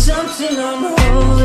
Something I'm holding.